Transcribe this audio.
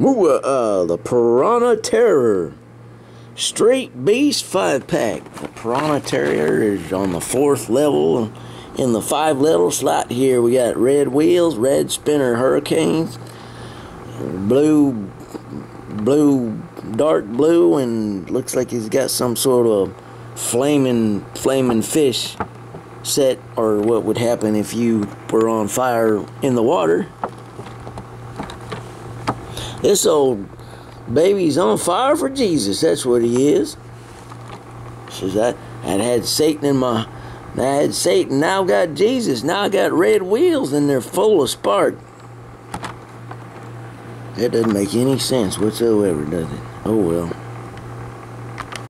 Mua, the Piranha Terror. Street Beast 5 pack. The Piranha Terror is on the fourth level. In the five level slot here, we got red wheels, red spinner hurricanes, blue, blue, dark blue, and looks like he's got some sort of flaming, flaming fish set, or what would happen if you were on fire in the water. This old baby's on fire for Jesus. That's what he is. Says I had Satan in my I had Satan, now I got Jesus, now I got red wheels and they're full of spark. That doesn't make any sense whatsoever, does it? Oh well.